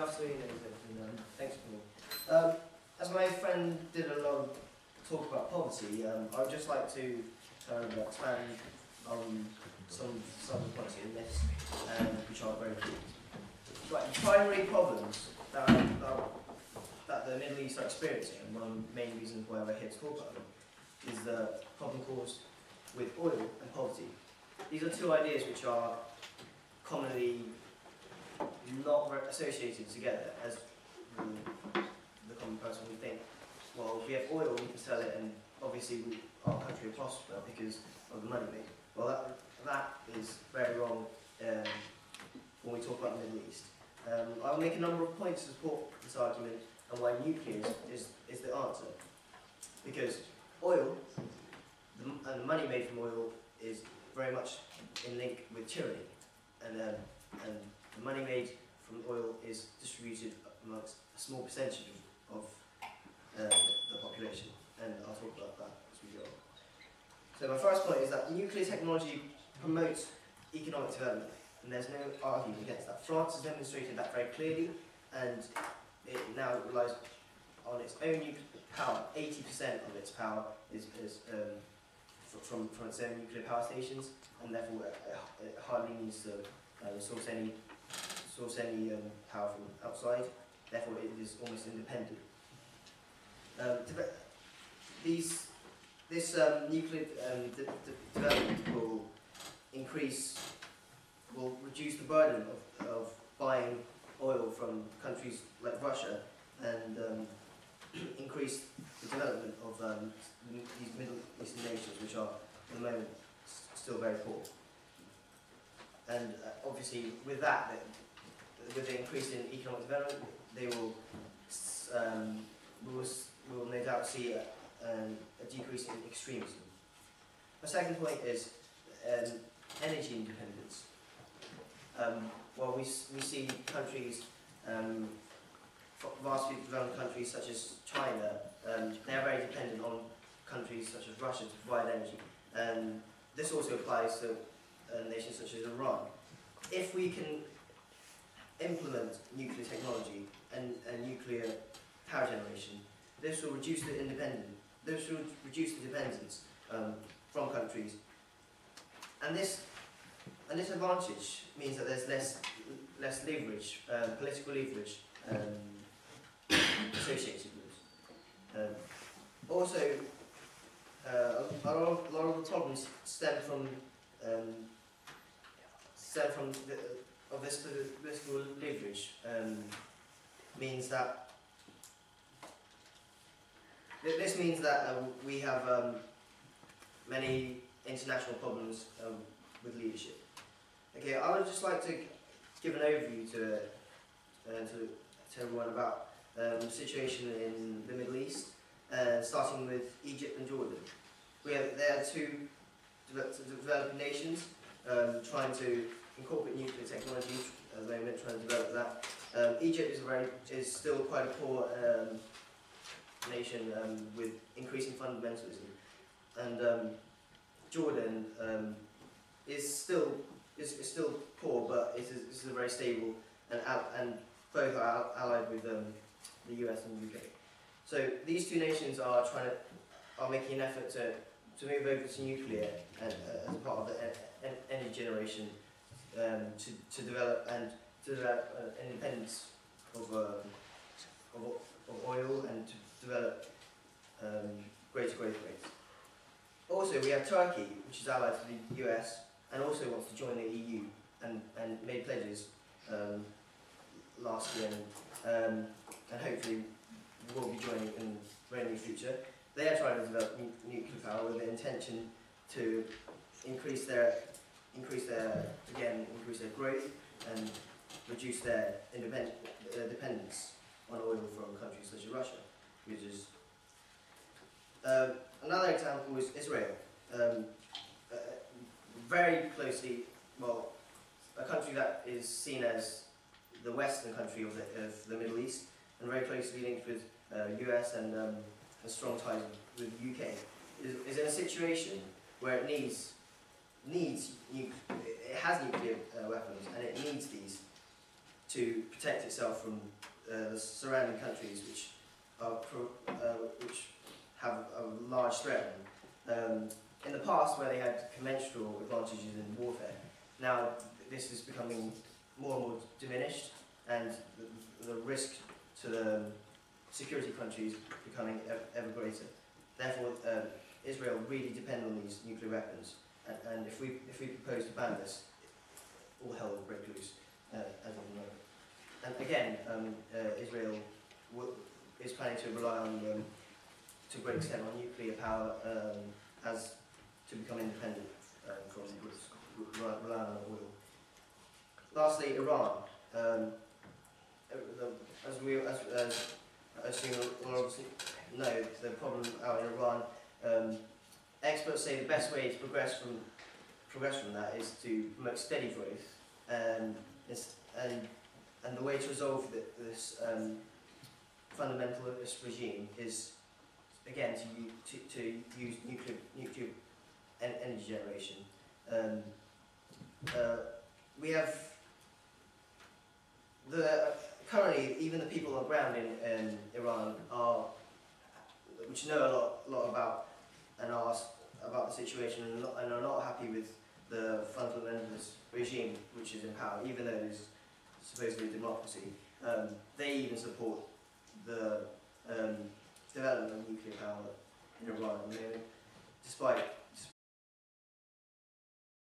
afternoon, and um, thanks. Um, as my friend did a lot of talk about poverty, um, I would just like to expand on some some of the points in this, um, which are very key. Right, the primary problems that, that, that the Middle East are experiencing, and one of the main reasons why we're here to talk about them, is the problem caused with oil and poverty. These are two ideas which are commonly not associated together as the, the common person would think. Well, if we have oil, we can sell it, and obviously we, our country will prosper because of the money made. Well, that, that is very wrong um, when we talk about the Middle East. Um, I will make a number of points to support this argument and why nuclear is, is, is the answer. Because oil, the, and the money made from oil, is very much in link with tyranny. And, um, money made from oil is distributed amongst a small percentage of, uh, the population. And I'll talk about that as we go on. So my first point is that nuclear technology promotes economic development. And there's no argument against that. France has demonstrated that very clearly, and it now relies on its own nuclear power. 80% of its power is, is um, from, from its own nuclear power stations, and therefore it hardly needs to uh, source any source any um, power from outside. Therefore, it is almost independent. Um, these this um, nuclear um, de de development will increase, will reduce the burden of, of buying oil from countries like Russia and um, increase the development of um, these Middle Eastern nations, which are at the moment still very poor. And uh, obviously, with that, with the increase in economic development, they will, um, we will, we will no doubt see a, um, a decrease in extremism. My second point is um, energy independence. Um, well, we, we see countries, um, vastly developed countries such as China, um, they are very dependent on countries such as Russia to provide energy. And this also applies to uh, nations such as Iran. If we can implement nuclear technology and, and nuclear power generation, this will reduce the independence, this will reduce the dependence um, from countries. And this, and this advantage means that there's less, less leverage, uh, political leverage um, associated with it. Um, also, uh, a, lot of, a lot of the problems stem from um, stem from the, of this political leverage um, means that this means that uh, we have um, many international problems um, with leadership. Okay, I would just like to give an overview to, uh, to, to everyone about um, the situation in the Middle East, uh, starting with Egypt and Jordan. We have, they are two developing nations um, trying to incorporate nuclear technology at the moment, trying to develop that. Um, Egypt is, very, is still quite a poor um, nation um, with increasing fundamentalism. And um, Jordan um, is still is, is still poor, but it is, a very stable and and both are allied with um, the US and the UK. So these two nations are trying to are making an effort to to move over to nuclear and, uh, as part of the energy generation um, to to develop and to develop uh, independence of, um, of of oil and to develop um, greater growth rates. Also, we have Turkey, which is allied to the US and also wants to join the EU and, and made pledges um, last year and, um, and hopefully will be joining in the very near future. They are trying to develop nuclear power with the intention to increase their increase their again increase their growth and reduce their independent uh, dependence on oil from countries such as Russia, which is um, another example is Israel. Um, uh, very closely, well, a country that is seen as the western country of the, of the Middle East and very closely linked with uh, US and um, a strong ties with the UK, is, is in a situation where it needs, needs it has nuclear uh, weapons and it needs these to protect itself from uh, the surrounding countries, which are uh, which have a large threat. Um, in the past, where they had conventional advantages in warfare, now this is becoming more and more diminished, and the, the risk to the security countries becoming ever, greater. Therefore, um, Israel really depends on these nuclear weapons, and, and if we if we propose to ban this, all hell will break loose, uh, as we know. And again, um, uh, Israel is planning to rely on, um, to great extent, on nuclear power um, as to become independent um, from re- re- relying on oil. Lastly, Iran. Um, uh, as we, as, as I you obviously know, the problem out in Iran. Um, experts say the best way to progress from progress from that is to promote steady growth, and and and the way to resolve the, this um, fundamentalist regime is again to to, to use nuclear nuclear en- energy generation. Um, uh, we have the currently even the people on ground in, Iran are which know a lot, lot about and ask about the situation and, and are not happy with the fundamentalist regime which is in power, even though it is supposedly a democracy. Um, they even support the um, development of nuclear power in Iran, despite